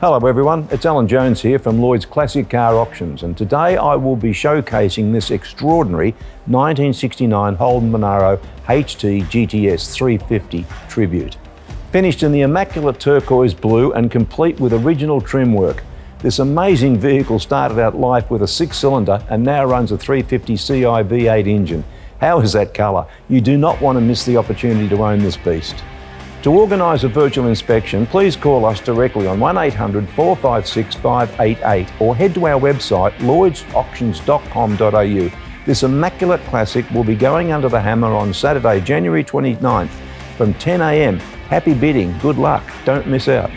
Hello everyone, it's Alan Jones here from Lloyd's Classic Car Auctions and today I will be showcasing this extraordinary 1969 Holden Monaro HT GTS 350 Tribute. Finished in the immaculate turquoise blue and complete with original trim work. This amazing vehicle started out life with a six cylinder and now runs a 350 CI V8 engine. How is that colour? You do not want to miss the opportunity to own this beast. To organise a virtual inspection, please call us directly on 1800 456 588 or head to our website lloydsauctions.com.au. This immaculate classic will be going under the hammer on Saturday, January 29th from 10am. Happy bidding, good luck, don't miss out.